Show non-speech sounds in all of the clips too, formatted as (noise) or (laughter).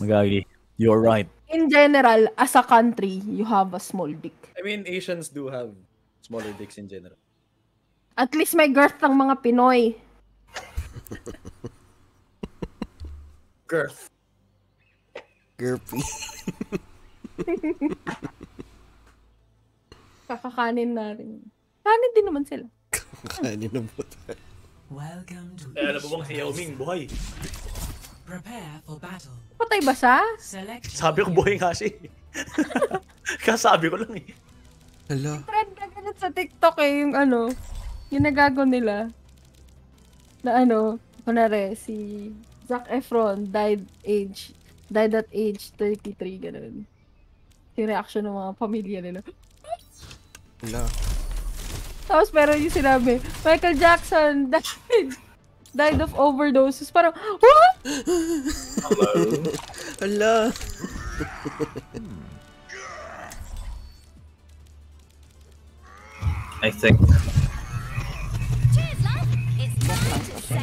Magagi. You're right. In general, as a country, you have a small dick. I mean, Asians do have smaller dicks in general. At least may girth ng mga Pinoy. Girth. Gerpy. (laughs) Kakakanin natin. Kanin din naman sila. (laughs) Kanin ng buta. Welcome to Eh, alam mo bang si Yao Ming buhay? Prepare for battle. Patay ba siya? Select Sabi ko buhay nga siya eh. (laughs) Kasabi ko lang eh. Hala. Trend ka ganun sa TikTok eh, yung ano, yung nagago nila. Na ano, kunwari, si Zac Efron died age, died at age 33, ganun. Yung reaction ng mga pamilya nila. Hala. Tapos pero yung sinabi, Michael Jackson (laughs) died, died of overdoses. Parang, what? Hala. I think.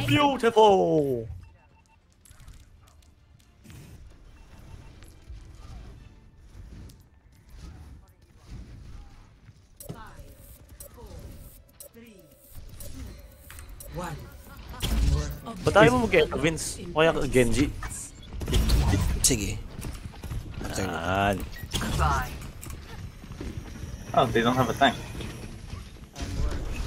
Beautiful! one. Ba't tayo mo mag Vince? O kaya Genji? Sige. Yan. Oh, they don't have a tank.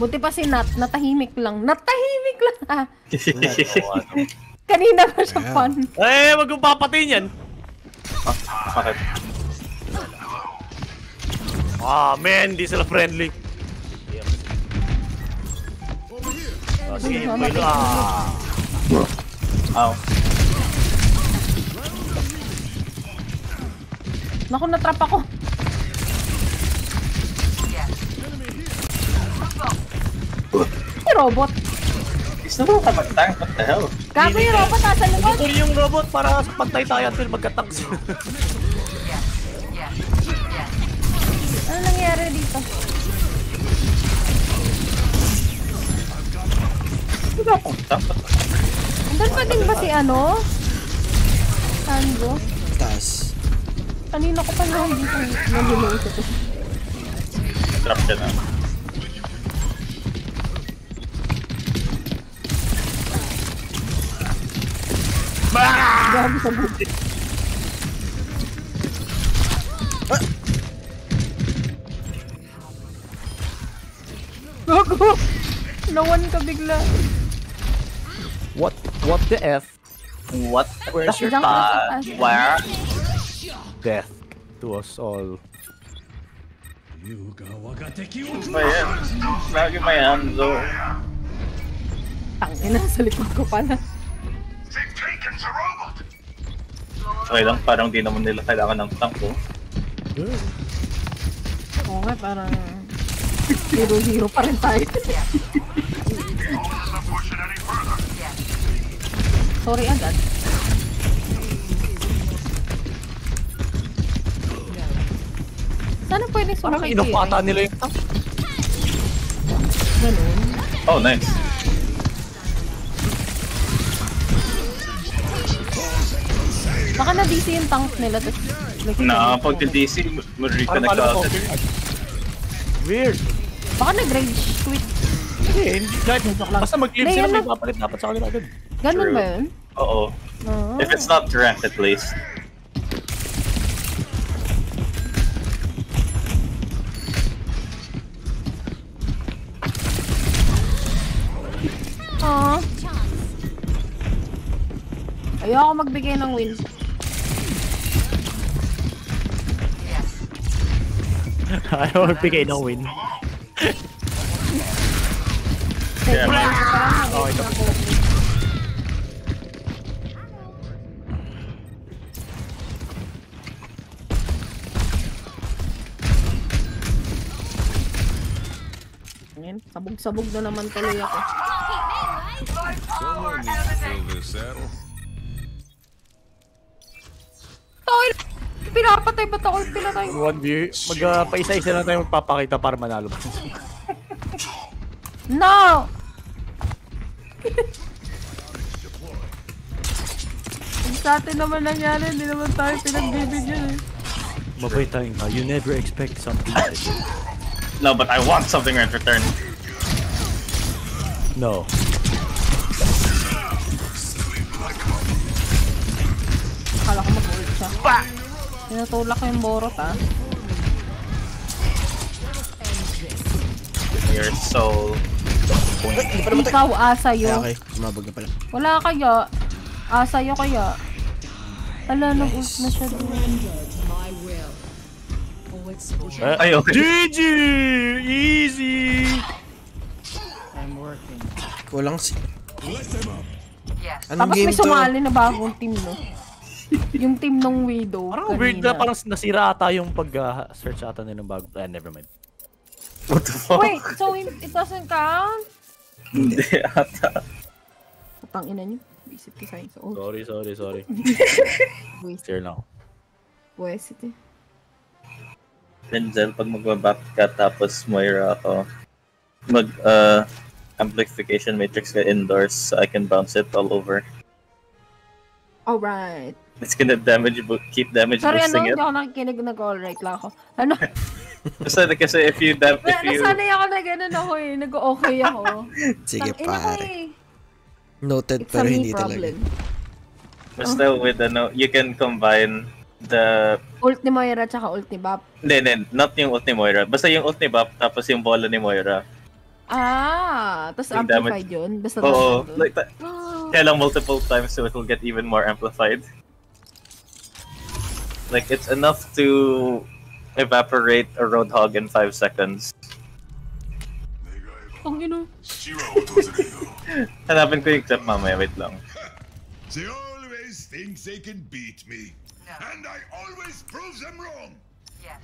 Buti pa si Nat, natahimik lang. Natahimik lang ah. (laughs) Kanina pa siya Yeah. fun. Eh, wag kong papatayin yan. Bakit? Ah, man, di sila friendly. Ah, sige, pwede. Ah. Ow. Naku, natrap ako. Yung robot. Is the world have a tank? What the hell? Gago yung robot nasa likod. Ito yung robot para sa pantay tayo until magka-tanks. Ano nangyari dito? Punta? Andun pa din ba si ano? Tango? Taas. Kanina ko pa na hindi ko nalulungkot ito. Trap siya na. Gago sa buti. Gago! Nawan ka bigla. What? What the F? What? Where's your Diyan ka na sa taas. where? Death to us all. Ba yan? Lagi may Hanzo. Tangina, sa likod ko pala. Okay lang, parang di naman nila kailangan ng tank oh. Oo nga, parang... Hero-hero pa rin tayo. (laughs) Sorry agad. Sana pwede Parang sumakay inupata nila yung tank. Ganun. Oh, nice. Baka na-DC yung tank nila. like, Na pag DC, Parang reconnect pala ka. Weird. Baka nag-rage quit. Hindi, hindi. Kahit basta mag-live Hindi, sila, yan may papalit dapat sa kanila agad. Ganun True. ba yun? Oo. Oo. If it's not ranked at least. Aww. Ayoko magbigay ng win. (laughs) Ayaw magbigay ng win. Yeah, Sabog-sabog na naman tuloy ako. Toy! Pinapatay ako yung pinatay? One view. Mag, uh, paisa-isa lang tayo magpapakita para manalo. (laughs) No! sa atin naman nangyari, hindi naman tayo pinagbibigyan eh. Mabay tayong nga. You never expect something. No, but I want something in return. No. Akala ko mag-ult siya. Tinutulak ko yung borot ah. You're so... Ikaw, asayo. Okay, sumabog na pala. Wala kaya. Asayo kaya. Ala, nag-ult na siya doon. Eh, Ay, okay. GG! Easy! Kulang si... Anong Tapos game may to? sumali na bagong team, no? Yung team ng Widow. Parang weird na kanina. parang nasira ata yung pag-search ata nila ng bago. Eh, never mind. What the fuck? Wait, so it doesn't count? Hindi ata. Putang ina niyo. Visit ko sa'yo. Oh, Sorry, sorry, sorry. wait. Share lang. Visit eh. Denzel, pag magbabak ka tapos Moira ako, mag uh, amplification matrix ka indoors so I can bounce it all over. Alright. It's gonna damage bo- keep damage Sorry, ano? boosting Hindi it. ako nakikinig. Nag-alright lang ako. Ano? (laughs) Kasi, kasi if you dam if you Nasanay ako na gano'n ako eh. Nag-okay ako. (laughs) Sige ko pare. eh. Noted It's a pero hindi talaga. problem. basta with ano, you can combine the Ult ni Moira tsaka ult ni Bap. hindi, hindi, not yung ult ni Moira. Basta yung ult ni Bap tapos yung bola ni Moira. Ah, tapos Yung amplified yun. Basta Oo, nandun. like that. Kaya lang multiple times so it will get even more amplified. Like it's enough to evaporate a roadhog in 5 seconds. Ang ino. (laughs) Hanapin ko yung clip mamaya, wait lang. They always think they can beat me. And I always prove them wrong. Yes.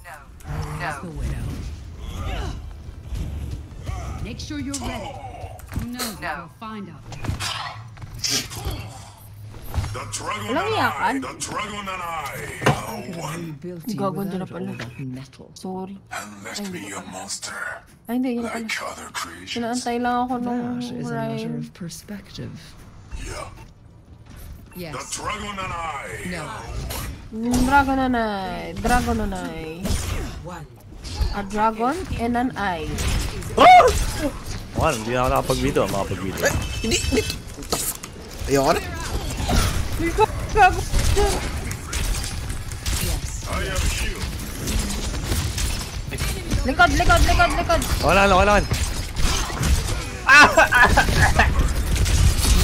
No. No. The widow. Make sure you're ready. Who knows what No. we'll find out. The dragon Walang and iyakan. I, the dragon and I are one. Built you Gagawin without na pala. metal. Sorry. And let me a monster, Ay, hindi. Yun pala. like other creations. Pinaantay lang ako nung That is a matter of perspective. Yeah. Yes. The dragon and I. No. Dragon Nanay. Dragon Nanay. One. A dragon and an eye. Ah! Well, hindi na ako nakapag-video. Makapag-video. Hindi, hindi. What the fuck? Ayoko na. Gago. I am shield. Likod, likod, likod, likod. Wala lang, wala lang.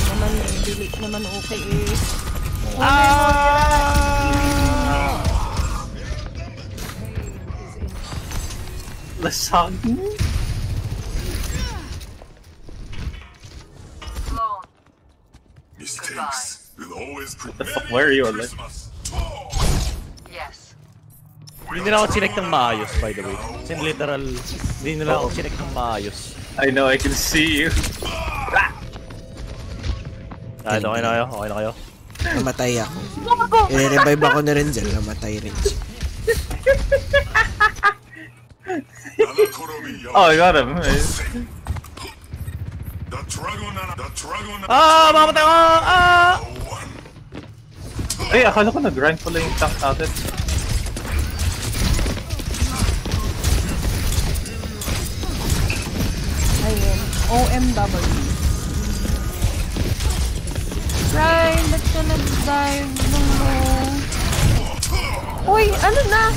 Naman, delete naman okay eh. Lasag. Long. Mistakes will always fuck, where are you? Christmas. Yes. Hindi nila ako chinek ng maayos, by the way. Sin literal, hindi nila ako chinek ng maayos. I know, I can see you. Ah, okay na kayo? Okay na kayo? Namatay ako. I-revive ako na rin dyan. Namatay rin siya. Oh, I got him. The dragon the dragon Ah! Mamamatay ako! Ah! Ay, akala ko nag-grind pala yung tank natin. Ayun. OMW. Ryan, ba't ka nag-dive nung mo? Uy, ano na?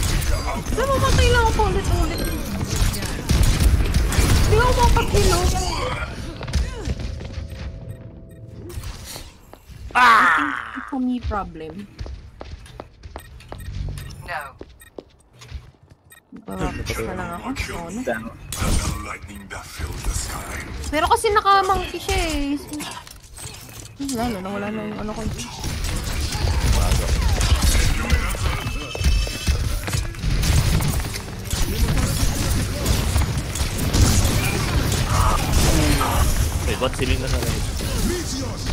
Namamatay lang ako ulit-ulit. Hindi ako mapag-hilo. Ah! It's a me problem. No. Na lang ako. Na. Pero kasi nakamangki siya eh. Lalo na wala na yung ano ko. Wait, ba't silin na sa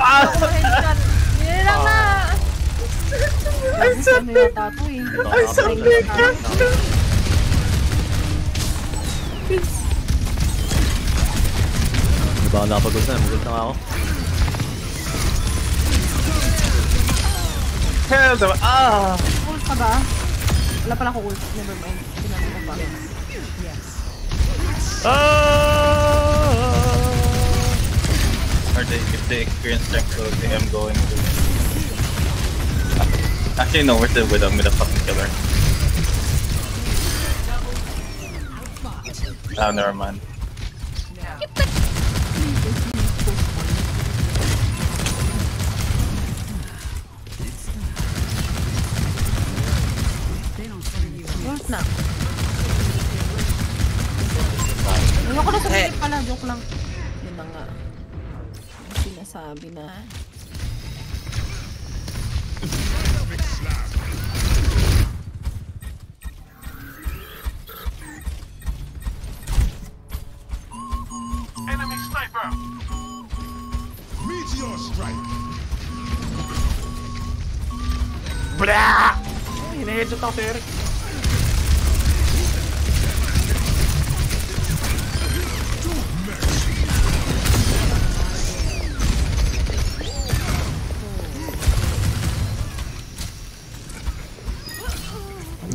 Yun lang na! Ay, sabi! Ay, sabi! Di ba ako napagod na? Magod na ako. Hell the ah! Ult ka ba? Wala pala ako ult. Never mind. Ginano ko pa. Ah! Or they, if they experience strength loading, I'm going to. Actually, no, where's the widow? I'm gonna fucking kill her. Ah, never mind. Ult na. Ayoko na sa eh. pala. Joke lang. Yun na nga. Yung Sinasabi na. Enemy sniper! Meteor strike! Blah! Hinaheadshot ako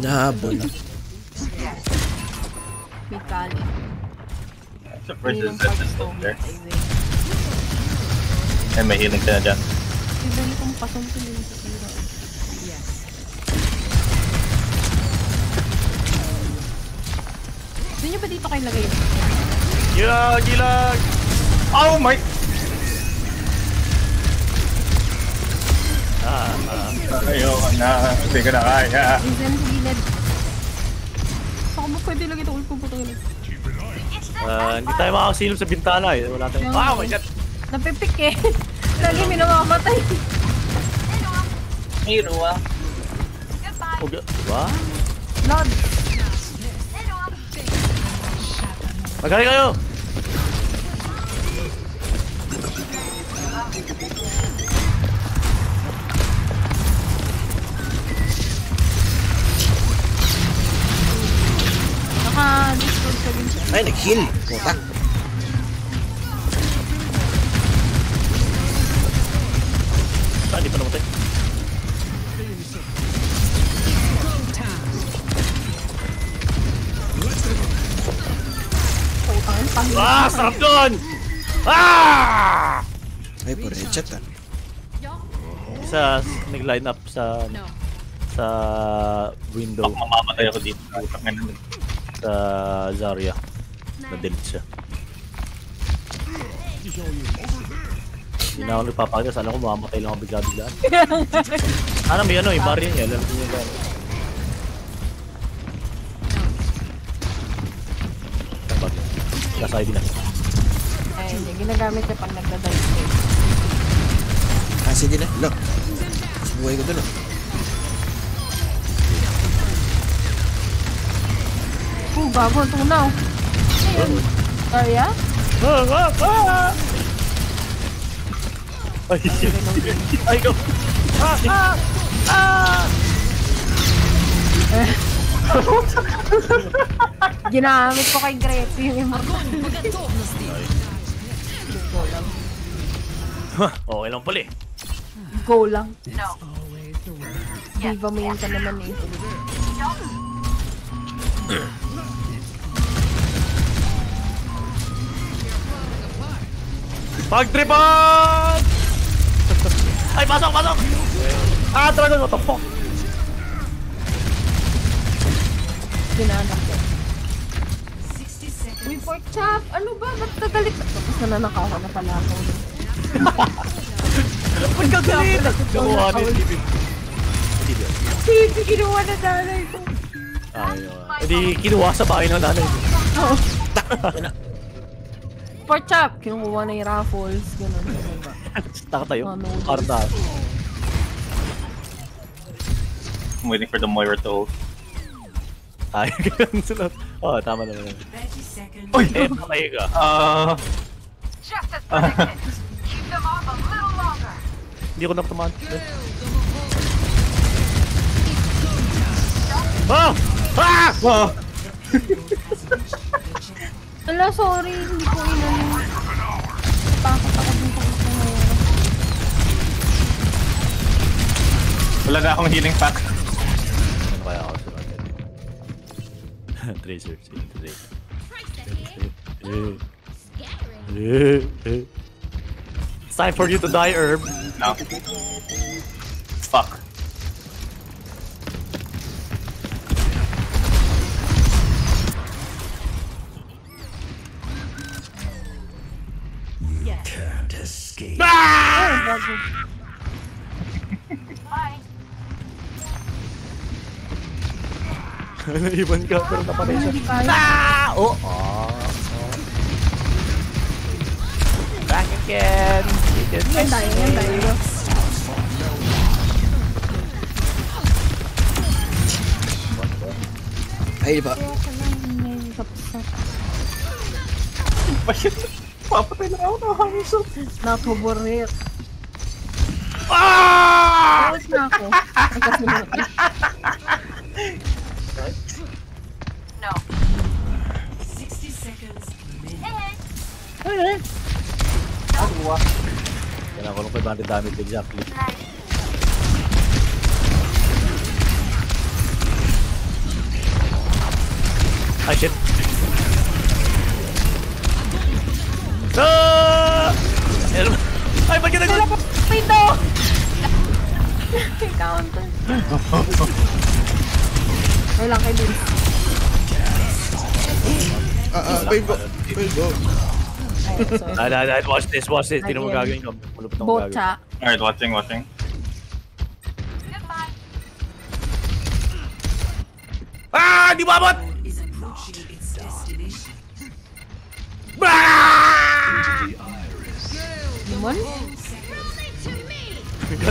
Nahabol. May kali. The Zed is still there. Eh, may healing ka na dyan. Kong yung sa tira. Gusto nyo ba dito kayo lagay? Gilag! Gilag! Oh my! Ayoko na. Hindi ko na kaya. Reason sa gilid. Saka mo pwede lagay ito ult ko puto gilid. Ah, hindi tayo makakasilip sa bintana eh. Wala tayong... Yung- Ah, my God! Napipik eh. (laughs) Lagi may namamatay. Hero ah. Oh, ga- Diba? Lord. Magaling kayo! Ay, nag-heal. Puta. Ah, hindi pa namatay. Ah! Sarap doon! Ah! Ay, po headshot ah. Isa nag-line up sa No. sa window Baka mamamatay ako dito. Putang ina. sa Zarya. Na-delete siya. Hindi na ako nagpapakita. Sana ko mamamatay lang ako bigla-bigla. (laughs) Sana may ano eh, barrier niya. Alam niyo ba? Ang bagay. Nasa ID na. Ay, hindi. Ginagamit niya pag nagda-dive eh. Kasi din ah. Look. Buhay ko dun ah. Oh, bago ang tunaw. Arya? Ah! Ah! Ah! Ay, go. Ah! Ah! Ah! Ginamit ko kay Grepe yung lang. okay lang pala eh. Go lang. No. Diva main ka naman eh. Pagtripan! (laughs) Ay, pasok, pasok! Ah, dragon, what the fuck? Ginanak ko. Uy, pork chop! Ano ba? Ba't nagalit? Tapos nananakaw na pala ako. (laughs) Ba't gagalit? Gawa ni Steven. Sige, ginawa na nanay ko. Ay, uh, edi kinuha sa bahay ng nanay ko. Pork (laughs) chop! Kinukuha na yung raffles. Ganun. Taka tayo. Parta. I'm waiting for the Moira to ult. Ay, (laughs) ganun sila. Oo, tama naman. 30 seconds. Uy! Eh, patay ka. Just as predicted. Keep them off a little longer. Hindi ko na tumaan. Ah! Ah! Ala, sorry. Hindi ko inano. Takot ako dun sa isa na yun. wala na akong healing pack. Ano kaya ako sa mga (laughs) Tracer, sige, Tracer. It's time for you to die, Herb. No. Fuck. Naiban ka, pero napatay siya. Ah! Oh! Oh! Back again! You can Yan tayo, yan tayo. Ay, ba? Ayoko lang. Papatay na ako ng hangso. Napaborit. Ah! Tapos na ako. Ay, kasi na. No. 60 seconds. Kailangan ko lang 500 damage exactly. Ay, shit! Ah! Ano? Ay, ba't ginagawa? Pito! Counter. Ay lang kay Vince. Ah, ah, may go. May go. Ay, sorry. Ay, ay, ay, watch this, watch this. Tingnan mo gagawin ko. Malupit akong gagawin. Bocha. Alright, watching, watching. Goodbye. Ah! Di ba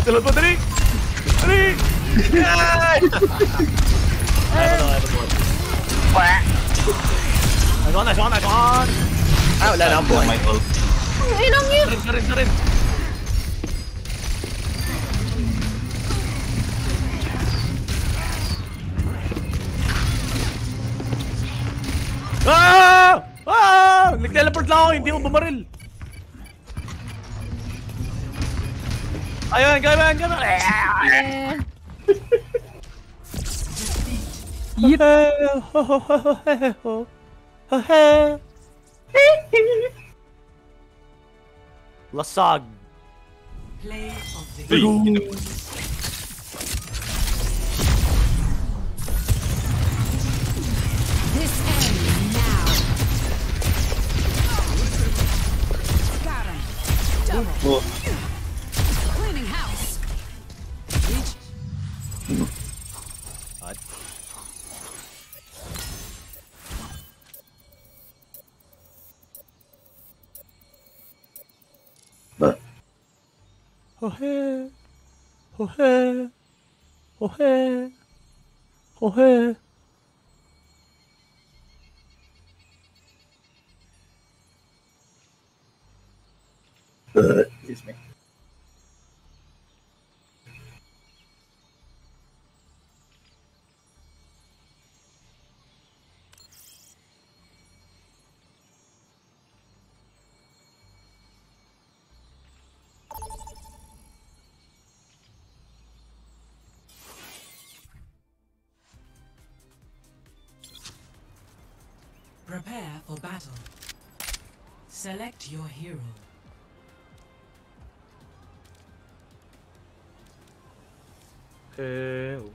Katulad mo, dali! Dali! Ay! One, nice one, nice one! Ah, wala na akong buhay. Ay, lang yun! Sarin, sarin, sarin! Ah! Ah! Nag-teleport lang ako, hindi mo bumaril. Ayun, gano'n, gano'n. Eh, Yeah. Lasag. Play of the Three. Oh, But. Oh hey, oh hey, oh hey, oh hey. Excuse me. Prepare for battle. Select your hero. Hell.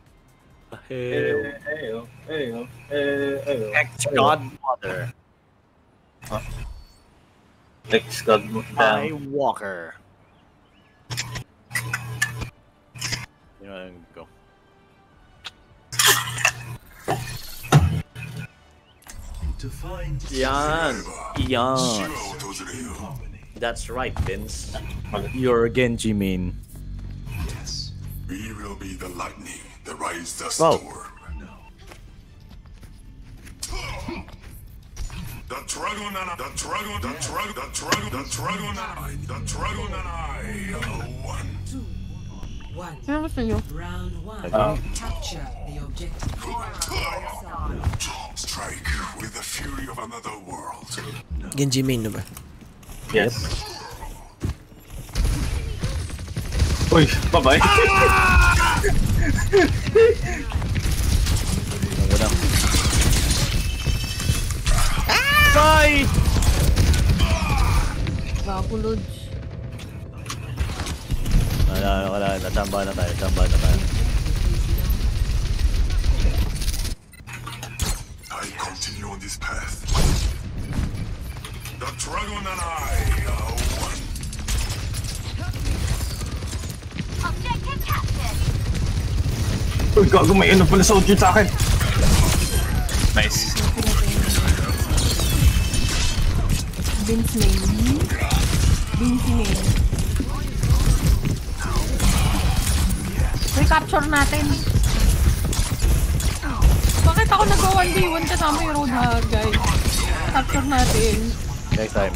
Hey, Hell. hey, oh, hey, oh, hey, hey, oh. Ex-Godmother. Lex God Hi, down. Walker. You know, go. Yan. Yan. zero to zero. That's right, Vince. You're a Genji main. Yes. We will be the lightning that rides the Wow. storm. The dragon and I, the dragon, the dragon, the dragon, the dragon and I, the dragon and I are one. One. Ano gusto nyo? Round one. Um, Capture the objective. Strike with the fury of another world. Genji main na ba? Yes. Uy, bye-bye. Wala. (laughs) Bye! Bago, Lods. Wala, wala, wala. Natamba na tayo. Natamba na tayo. And I are one. Objective captured. Uy, gago, may ano pala sa audio sa akin. Nice. Vince main. Vince main. Uy, capture natin. Bakit ako nag-1v1 kasama yung Roadhog, guys? Capture natin. Next time.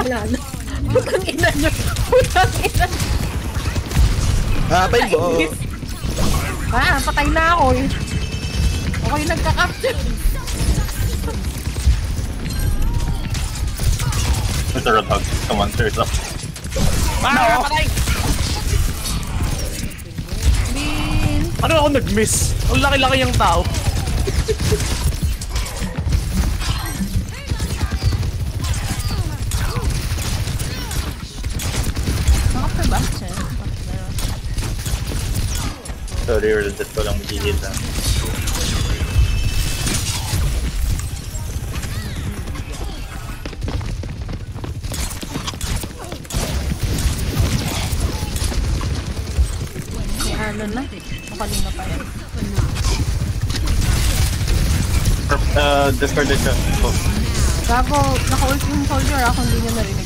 Wala na. Putang ina nyo. Putang ina. Ah, paintball! Ah, patay na ako eh. Ako yung nagka-capture. Mr. Roadhog, come on, there's up. Ah, patay! Vince. Ano ako nag-miss? Ang laki-laki yung tao. Sorry, reset ko lang magigil. May ano na. Makalina pa yan. Uh, discarded siya. Oh. Gago, naka-ult yung soldier ako, hindi niya narinig.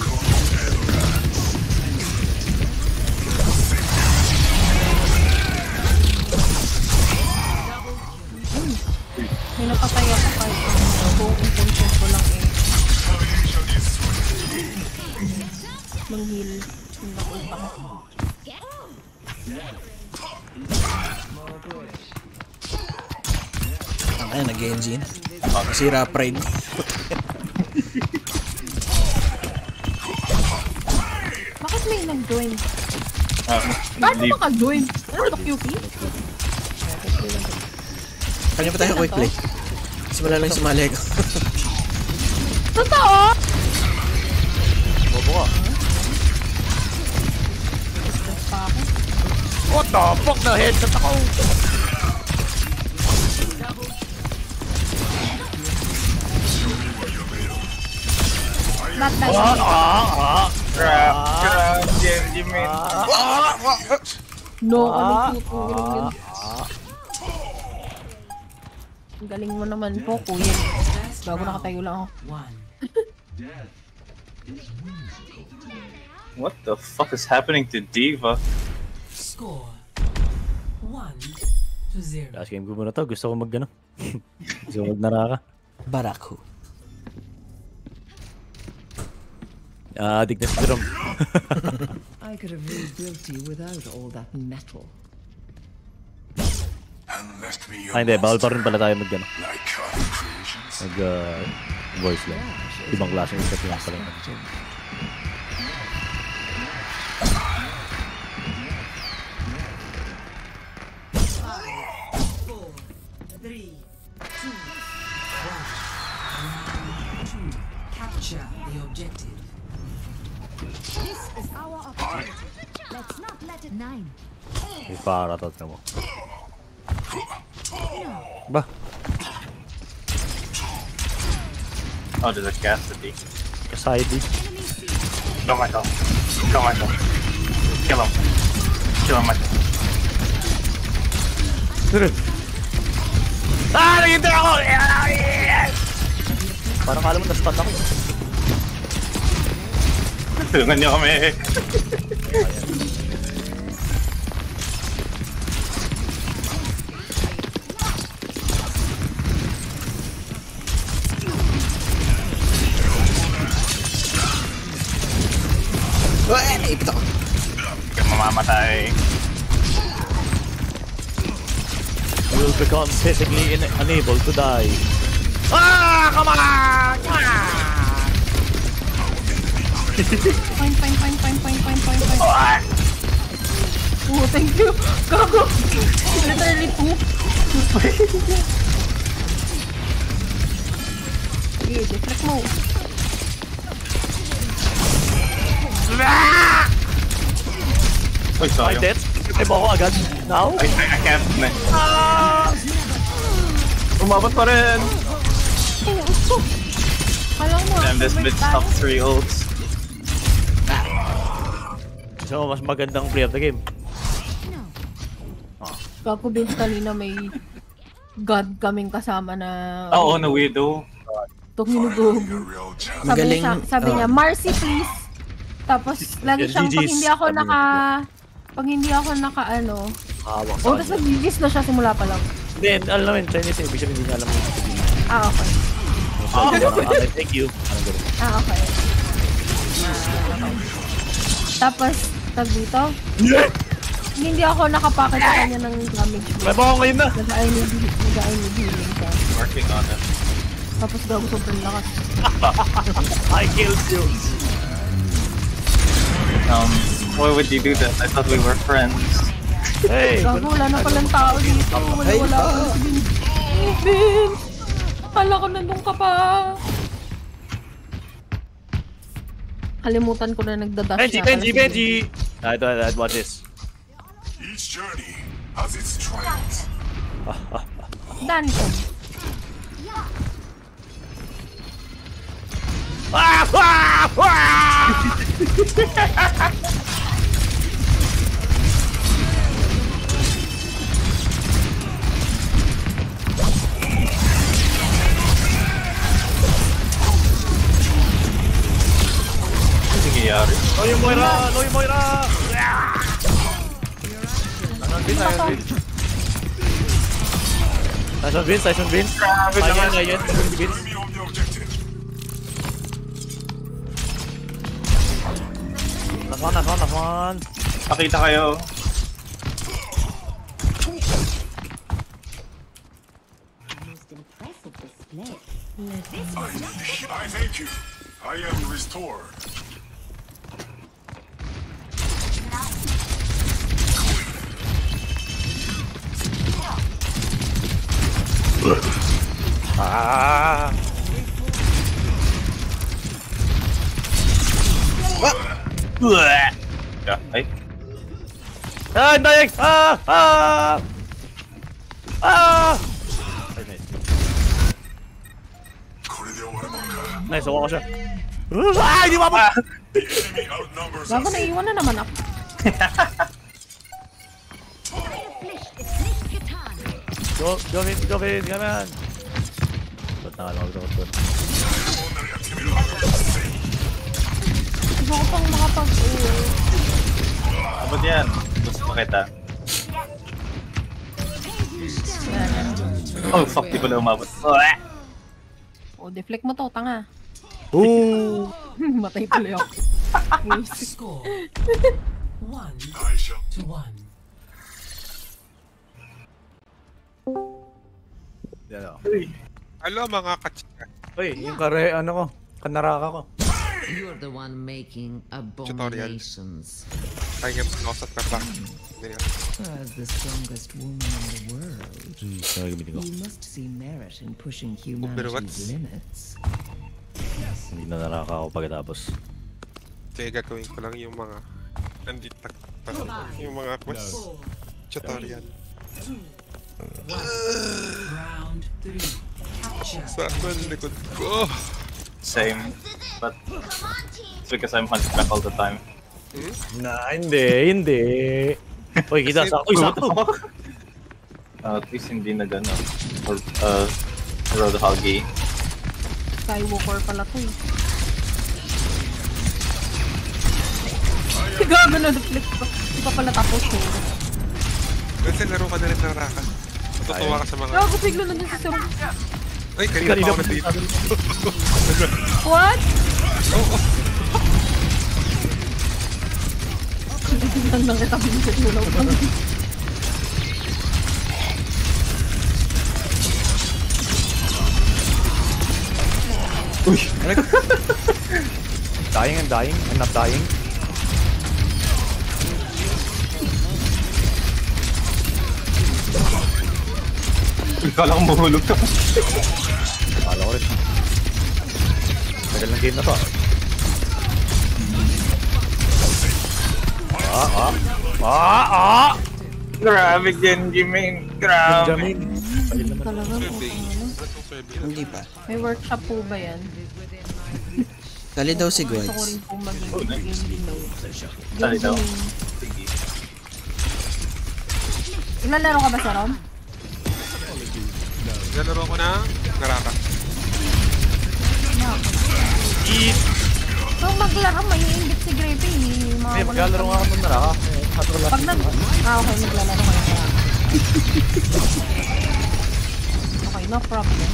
nag-Genji na. Masira pride. Bakit may nag-join? Ah, Paano leave. maka-join? Ano to, QP? Kanya pa tayo quick play. Simula lang sumali ko. Totoo? Bobo ka. Ako. What the fuck? Na-headshot ako. Not that Ah, ah, ah. Crap, crap, Genji, man. No, Ah, anong tutulong yun? Ang galing mo naman po, kuya. Bago nakatayo lang ako. (laughs) What the fuck is happening to Diva? Score. One to zero. Last game ko muna to. Gusto ko mag ano. (laughs) Gusto ko mag naraka. Baraku. Ah, dig na si Drum. (laughs) I could have rebuilt you without all that metal. Me Ah, hindi. Bawal pa rin pala tayo mag ano. Mag uh, voice lang. Ibang klase yung set lang pala. May paratot na mo. Ba? Oh, there's a Cassidy. Kasaydi. Kill myself. Kill myself. Kill him. Kill him myself. Ah! Naghintay ako! Parang kala mo na-stun ako. 등은 염해 mamatay. You will become physically unable to die. Ah! Come on! Ah! Fine, fine, fine, fine, fine, fine, fine, fine. Oh, thank you. Gago. Literally poop. Sige, deflect mo. Uy, My sayang. death? Ay mo ako agad. Now? I, I, I can't na. Umabot pa rin. Kala mo, Damn, this bitch tayo. top 3 ults. So, mas magandang play of the game. Gago Vince kanina may God kaming kasama na Oo, na widow. itong challenge. Sabi niya, sabi oh. niya, Marcy please. Tapos lagi Yan, siyang pag hindi ako naka pag hindi ako naka ano. Oh, tapos nag-gigis na siya simula pa lang. Then, alam namin, Chinese eh. Ibig sabihin, hindi niya alam sabihin. Ah, okay. Okay, thank you. Ah, okay. Tapos, tag dito, hindi ako nakapakit sa kanya ng damage. May baka ngayon na! Nag-I need, healing ka. Working on it. Tapos gago sobrang lakas. (laughs) I killed you! Um, why would you do that? I thought we were friends. Hey! Gago, wala na palang tao dito. Wala, wala si Vince. Oh, Vince! Kala ko nandun ka pa. Kalimutan ko na nagdadash Benji, na Benji, Benji! Ah, ito, ito, watch this. Each journey has its trials. (laughs) Danton. Ah! Ah! Ah! (laughs) nangyayari? Loy yung Moira! Loy yung Moira! Nasan Vince? Nasan Vince? Nasan Vince? Nasan Vince? Ayan, ayan. Nasan si Vince? Enemy on the objective. Nasaan, nasaan, nasaan? Pakita kayo. I thank you. I am restored. à. ah ah ah ah anh đây anh. À, à. À. Này số bao nhiêu? Ai đi mà mà. Nó có đi quá nó nằm nằm. (laughs) Go, go Vince, go Vince, ganan! Ba't nakalawag ako to? Gusto ko pang makapag-uwi. Abot yan. Gusto makita. Oh, fuck, di pala umabot. O, deflect mo to, tanga. Ooh! (laughs) Matay pala ako. Score (laughs) one to one. Yan o. Alo mga kachika. Uy, yung kare, ano ko, kanaraka ko. You're the one making abominations. Kaya nga panosat na pa. Ganyan. As the strongest woman in the world, Hmm, you must see merit in pushing humanity's limits. Hindi na naraka ako pagkatapos. Kaya gagawin ko lang yung mga nandito yung mga quest tutorial. Three. Capture. Sa ang likod ko. Same. But it's because I'm hunchback all the time. Na, hindi, hindi. Uy, kita sa... Uy, sakto! Uh, at least hindi na gano'n. Or, uh, Roadhoggy. Skywalker pala to eh. (laughs) Gago na deflect ko. Hindi pa pala tapos eh. Kasi laro ka na rin ng Raka. Matutuwa ka sa mga... Gago bigla na dun sa sir. Ay, kanina Kanina pa ako nandito. What? Tinitignan lang kita minsan mo lang. Dying and dying. I'm not dying. Kala ko mahulog ka. Kala ko rin. Tagal ng game na to. ah. Ah, ah. Ah, ah! Grabe, Genji, man. Grabe. Naman. Talaga po. Survey? Hindi pa. May workshop po ba yan? Sali daw si Gusto ko rin po maging game delay. Sali daw. Ilalaro ka ba sa ROM? Nalaro ko na Naraka. Kung maglaro, may iingit si Grapey. Yung mga walang- maglalaro nga ako ng naraka. Lang. Pag nag... Ah, okay, maglalaro kayo kaya. (laughs) Okay, no problem.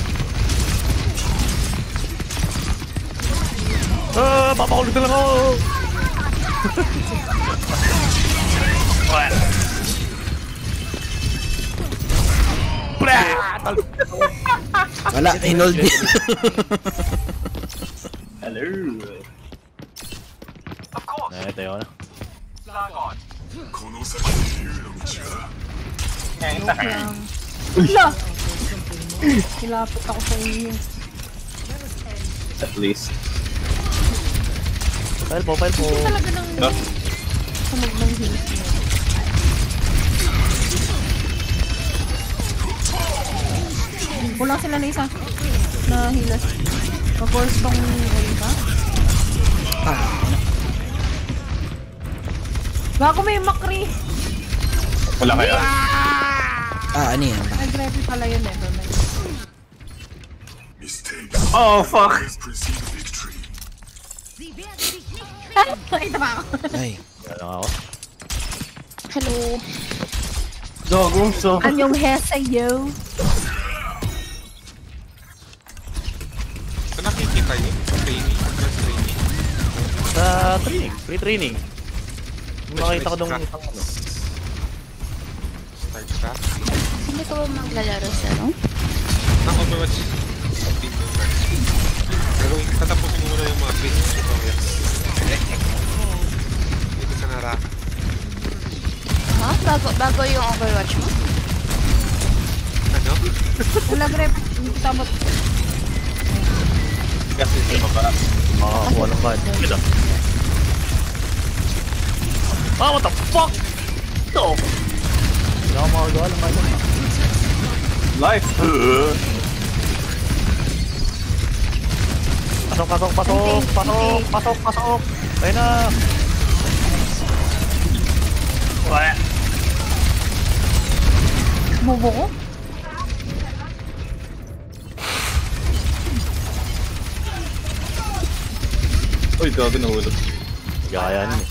Ah, papakulit na lang ako! (laughs) Blah! Wala, hinold niya. Hello. Of course. Eh, tayo na. Lag on. Wala! Kilapot ako sa inyo. At least. Profile po, profile po. Hindi talaga nang... Ah. Samag ng hills. Kulang sila na isa. Na healers. Mag-force tong... Ano ba? Gago may makri! Wala kaya. Ah, ano yan? Nag-ready pala yun eh. Never mind. mistake Oh, fuck. Nakita ba ako? Ay. Ano ako? Hello. Dogo, so. Anyong hesayo. Saan Sa training. Free training. Makita ko nung isang ano. Start ka? Hindi ko ba maglalaro sa room? Ang Overwatch. Gagawin, tatapusin mo muna yung mga basic tutorials. Dito sa Naraka. Ha? Bago, bago yung Overwatch mo? Ano? Wala grep. Hindi tamot. Kasi sa baba. Makakakuha ng bad. Ganda. Ah, what the fuck? No! Hindi ako makagawa ng bad. Life. Pasok, pasok, pasok, pasok, pasok, pasok. Ayun na. Wala. Bobo ko? Uy, gago nahulog. Gaya niyo.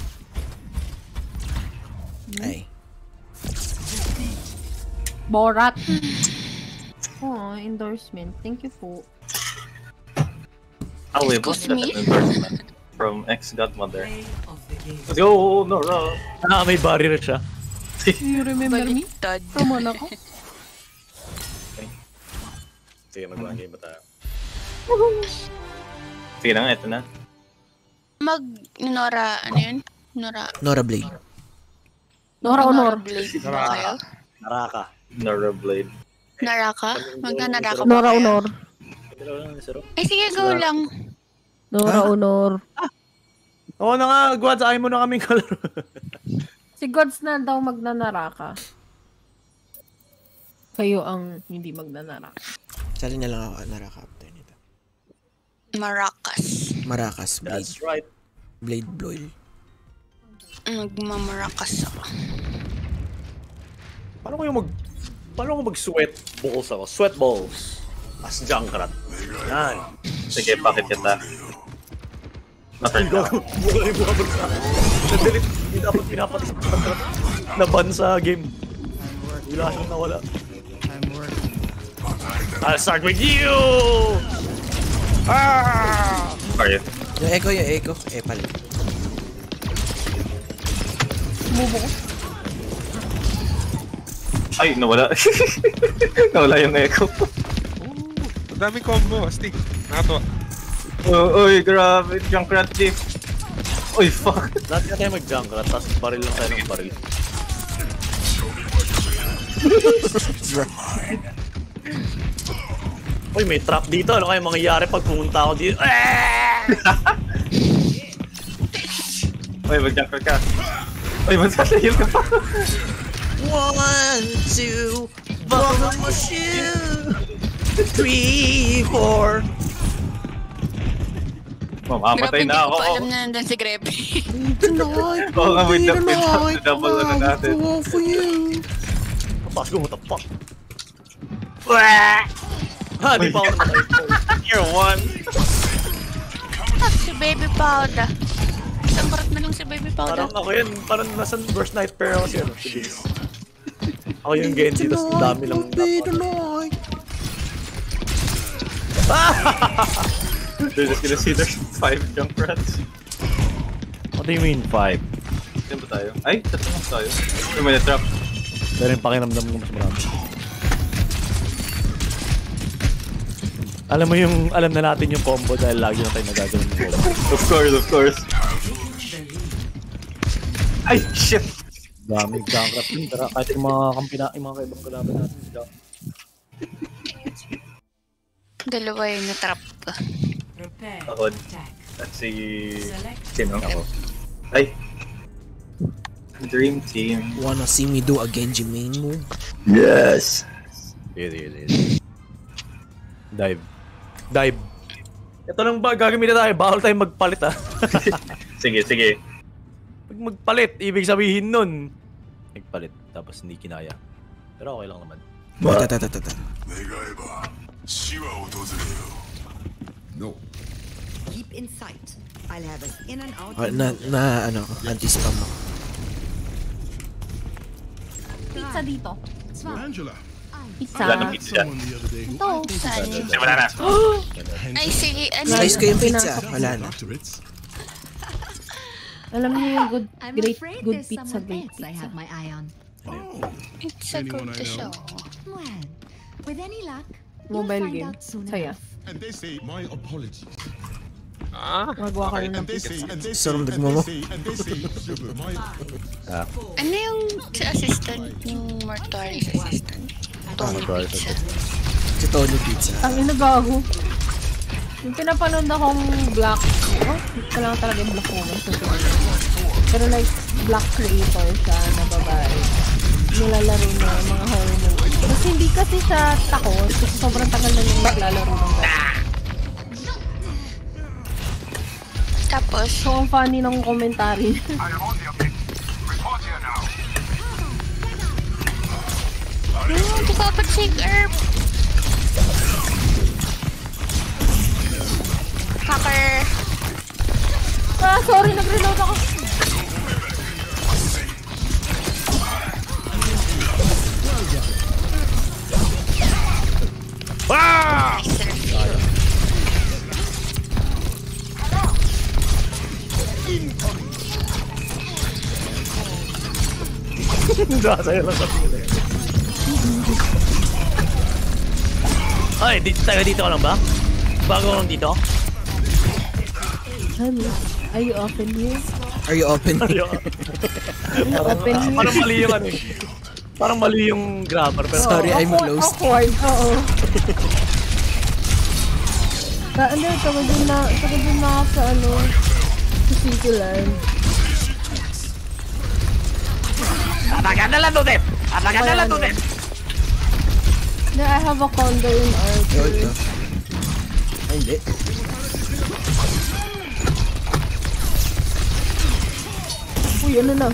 Ay. Borat. Oh, endorsement. Thank you po. Wait, what's that Excuse me? endorsement? From ex-godmother. Let's go, Nora. Ah, may barrier siya. Do you remember me? On ako. Sige, mag-one game ba tayo? Sige na nga, ito na. Mag, Nora, ano yun? Nora, Nora Blade. Nora Honor. Blade ba kayo? Naraka. Nora Blade. Naraka? Magna-naraka Nora ni Siro. Eh, sige, go lang. Nora Honor. Oo na nga, Gwads, ayaw mo na kaming kalaro. (laughs) Si Gods na daw magnanaraka. Kayo ang hindi magnanaraka. Sali na lang ako Naraka after nito. Maracas. Marakas Blade. That's right. Blade Bloil. Nagmamaracas ako. Paano ko yung mag... Paano ko mag-sweat balls ako? Sweat balls. As Junkrat. Yan. Sige, bakit kita? Ay, gago. Wala yung bumabag sa akin. Na-delete. Hindi dapat pinapat sa Junkrat. Na-ban sa game. Wala siyang nawala. I'll start with you! Ah! Are you? Yung echo, yung echo. Eh, pala. Sumubo ko. Ay, nawala. (laughs) nawala yung echo. Ang daming combo, Asti. Nakatawa. Oh, uy, grabe. Junkrat Chief. Uy, fuck. Lahat nga tayo mag-junkrat, tapos baril lang tayo ng baril. Uy, may trap dito. Ano kaya mangyayari pag pumunta ako dito? Eh! Uy, mag-junkrat ka. Uy, magsasail ka pa. One, two, buckle my shoe. Three, four. Mamamatay na ako. Hindi ko alam na nandun si Grepe. Tonight, Oo nga, wait, be wait, night double ano natin. for you. Tapos ko, what the fuck? Ha, di pa ako namatay. Year one. si Baby Powder. Samparat na lang si Baby Powder. Parang ako yun, parang nasa worst nightmare ako siya. No? Si Vince. (laughs) Ako yung Genji, tapos dami lang. Night. They're just gonna see there's five Junkrats. What do you mean, five? Saan ba tayo? Ay, tatlo lang tayo. May trap. Pero yung pakiramdam ko mas marami. Alam mo yung, alam na natin yung combo dahil lagi na tayo nagagawin ng combo. Of course, of course. Ay, shit! Dami, Junkrat. Tara, kahit yung mga kampina, yung mga kaibang kalaban natin. Dalawa yung natrap ko. Ako. Attack. At si... Sino? Ako. Ay! Dream Team. Wanna see me do a Genji main move? Yes! Sige, sige, sige. Dive. Dive. Ito lang ba, gagamit na tayo. Bawal tayong magpalit ah. (laughs) sige, sige. Pag magpalit, ibig sabihin nun. Nagpalit, tapos hindi kinaya. Pero okay lang naman. Ta ta ta ta ta. No. Keep in sight. I'll have us in and out. Oh, na, na, ano, anti-spam ako. Pizza dito. Swam. Angela. Pizza. Wala nang pizza Ito. Saan? Wala na. (gasps) Ay, sige. Ano? Slice ko yung pizza. Wala na. Alam niyo yung good, great, good pizza, great else I pizza. have my eye on. It's a good show. Well, with any luck, you'll Mobile find game. out soon Saya. enough. and they say my apologies Ah, Magawa ka rin ng pizza. nagmo they mo. Ano yung si assistant? Yung mortuary's assistant? Tony Pizza. Si Tony Pizza. Ang ina gago. Yung pinapanood akong Black, oh, kailangan talaga yung Black Woman. Pero like, Black creator siya na babae. Nilalaro na mga horror movies. Kasi hindi kasi siya takot kasi sobrang tagal na yung naglalaro ng ganun. Tapos, So, ang funny ng commentary. Pa sig herb. Hacker. ah, sorry, nag-reload ako. Nice review. Sa'yo lang sa pili. Ay, di, taga dito ka lang ba? Bago lang dito? Honey, are you open here? Are you open? Ayoko. Open here? Parang mali yung ano eh. Parang mali yung grammar. Pero Sorry, I'm Awkward- closed. Awkward, oo. Sa ano, taga din na, taga din na ako sa ano, sa Switzerland. Atakan na lang doon Atakan na lang doon Yeah, I have a condo in Yo, Arthur. ito. Ay, hindi. Uy, ano na?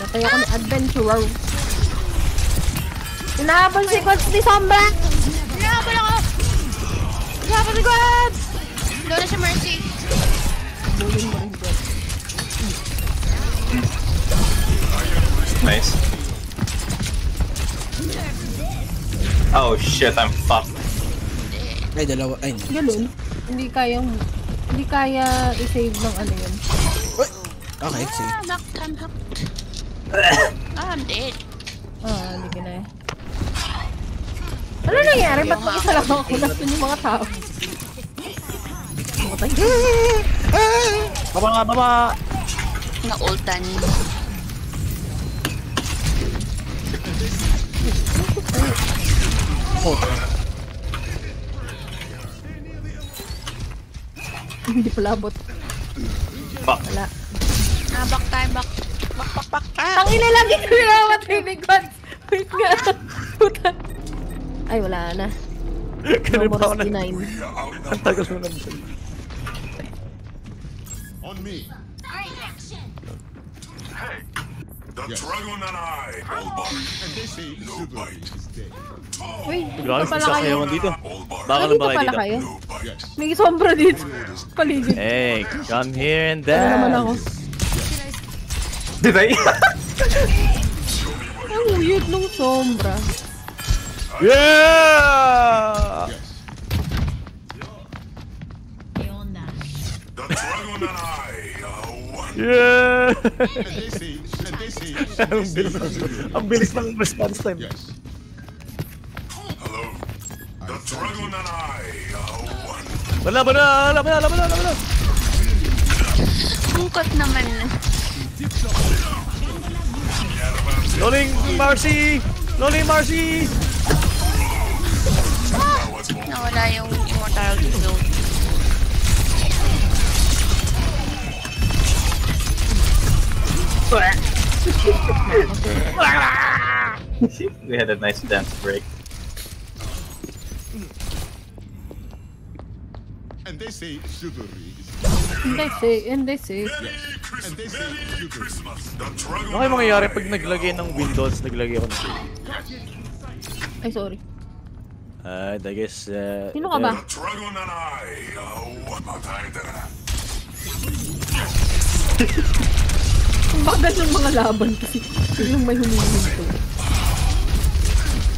Natay ako ng adventurer. Hinahabol si Quads ni Sombra! Hinahabol ako! Hinahabol si Quads! Doon na si Mercy. Bulin mo rin Quads. Nice. Oh shit, I'm fucked. Ay, dalawa. Ay, hindi. Ganun. Hindi kayang, hindi kaya i-save ng ano yun. Uy! Okay. Ah, knocked, I'm knocked. ah, I'm dead. Ah, hindi ka na eh. Ano nangyari? Ba't mag-isa lang ako? Nasaan yung mga tao? Matay. Baba, baba! Na-ultan. (laughs) Hindi pala abot. Wala. Ah, back tayo, back. Back, back, back. Ah! Tangina lagi ko namamatay ni Gods. Wait nga. Puta. Ay, wala na. Ganun pa ako na. 69. Ang tagal mo naman. On me. The dragon and I. All bark. And they say no bite. Uy, Grabe, dito pala kayo. dito. Baka Ah, lang dito kayo? May sombra dito. Paligid. Hey, come here and Ano naman ako? Did I? Ang weird nung sombra. Yeah! The dragon and I are one. Yeah! Ang bilis, ang bilis ng response time. hello. The dragon and I are one. Laban na! Laban na! Laban na! Laban na! Bungkot naman. Loling Marcy! Loling Marcy! Nawala yung immortality zone. We had a nice dance break. And they say chivalry is And they say, and they say. And they say chivalry. The dragon Ano kayo mangyayari pag naglagay ng Windows, naglagay ako ng... Ay, sorry. Uh, I guess... Uh, Sino ka ba? (laughs) Ang bagal ng mga laban kasi. Yung may humihinto.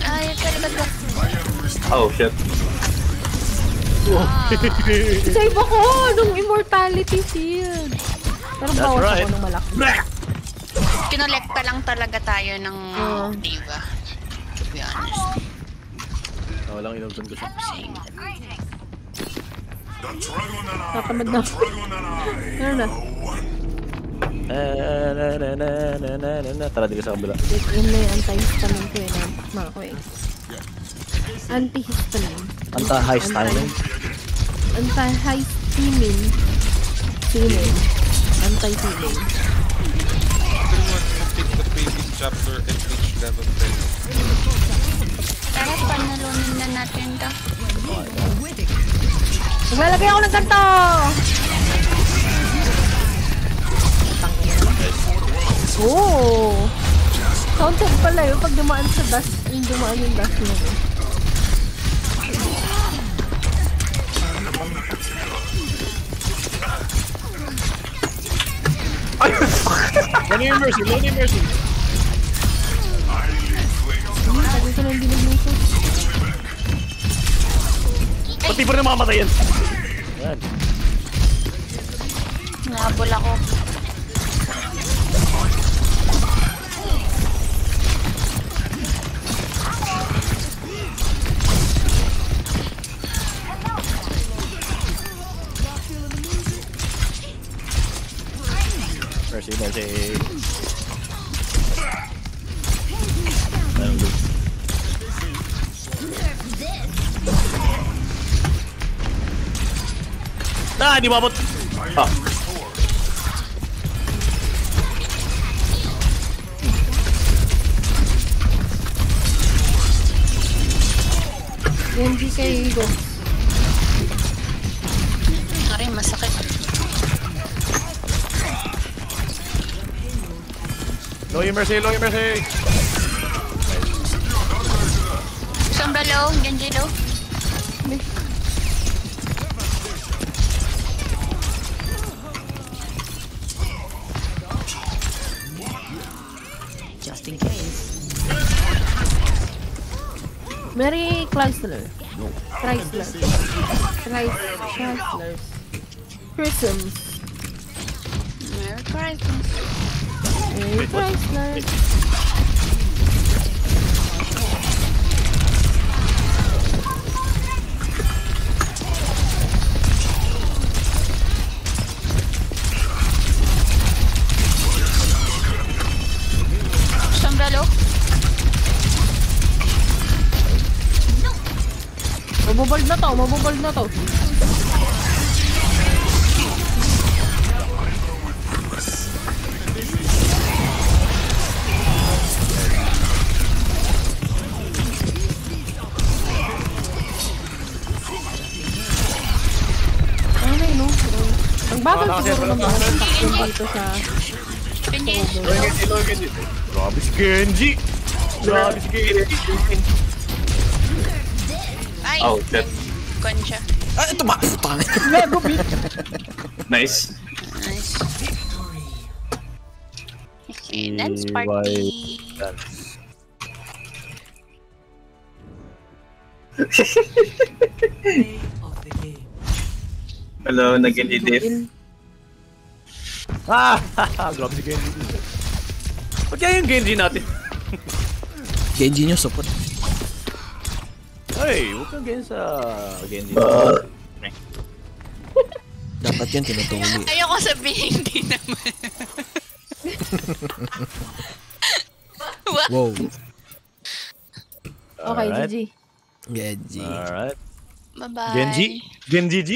Ay, talaga. Oh shit. Save ako nung immortality shield. Pero That's bawas right. ako ng malaki. Kinolekta lang talaga tayo ng Ah. diva. To be honest. Oh, walang inultan ko siya. Nakamad na. Ano na? Tara, di ka sa kabila. Wait, yun na yung anti-histamine ko eh. Nampak na ako eh. Anti-histamine. Anti-histamine? Anti-histamine. Histamine. Anti-histamine. Everyone complete the previous chapter and reach level 10. Tara, panalunin na natin to. Maglalagay ako ng ganito! Oh! Counted pala yun pag dumaan sa dash, yung dumaan yung dash mo. Ano yung mercy? Ano yung mercy? Sabi ko lang dinig nito. Pati pa rin makamatay yan. Yan. Nabol ako. Ah, di mabot! Ah. Hindi kay Go. Sorry, masakit. Low yung mercy, low yung mercy! Sombra low, Genji low. No. Chrysler. Chrysler. Chrysler. Christmas. Christmas. Mabubold na to, mabubold na to. Ano bagal siguro ng mga takbo dito sa... Genji. Grabe si Genji! Grabe si Genji! Oh, shit. Kon siya. Ah, ito ba? Utang. (laughs) Lego beat. Nice. Nice. Okay, dance party. Dance. Hello, nag-edit. Ah! (laughs) Grabe si Genji. Ba't kaya yung Genji natin? Genji nyo, support. Ay, huwag kang ganyan sa Genji. Dapat yan tinutuli. (laughs) Ayoko sabihin hindi naman. Wow. Okay, Alright. GG. Genji. Alright. Bye-bye. Genji? Genji G?